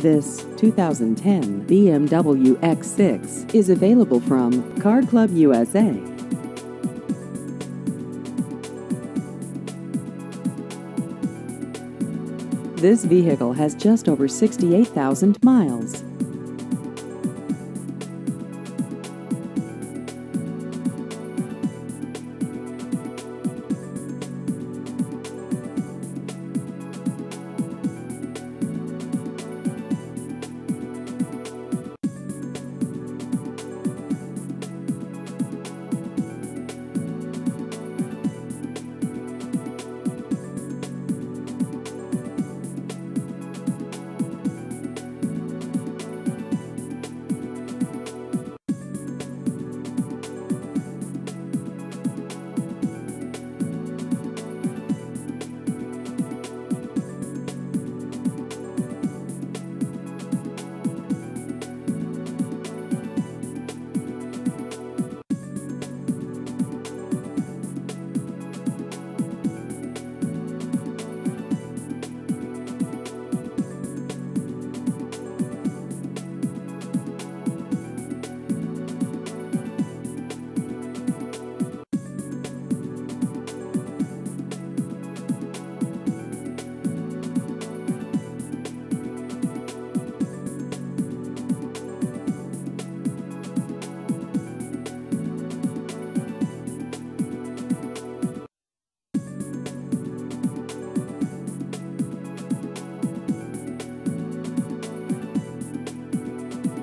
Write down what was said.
This 2010 BMW X6 is available from Car Club USA. This vehicle has just over 68,000 miles.